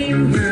dream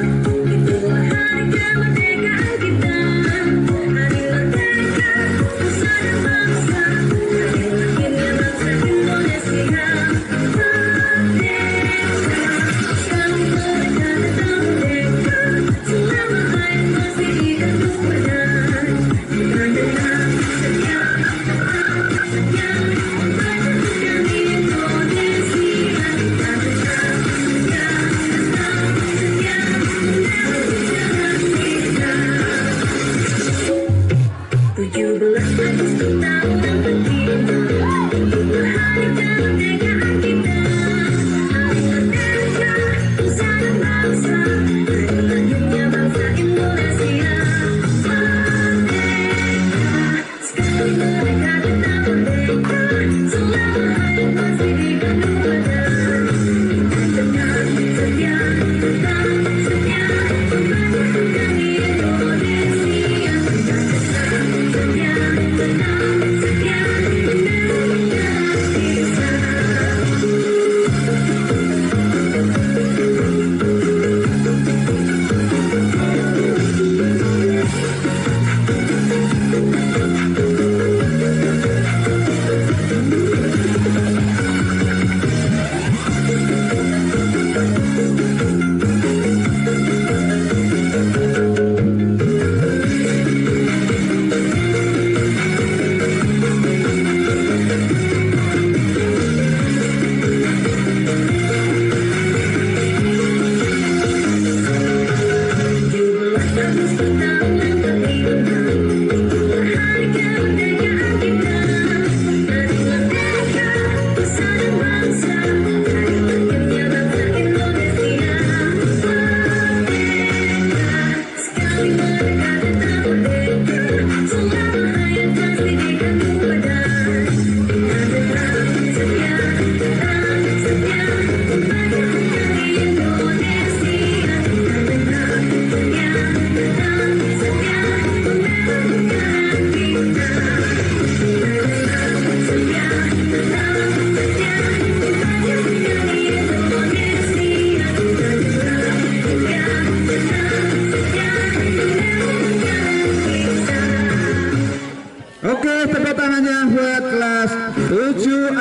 rencananya buat kelas 7